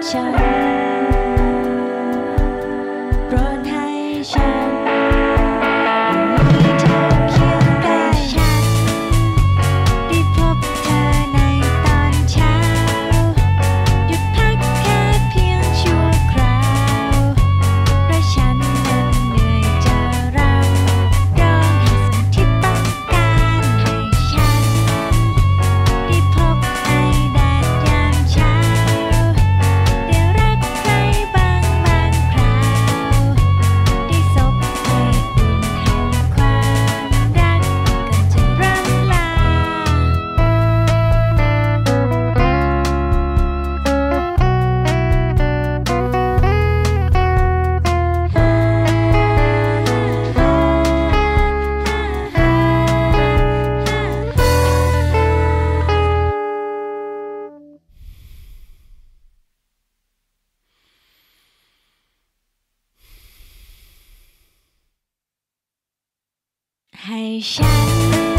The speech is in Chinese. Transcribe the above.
相还下。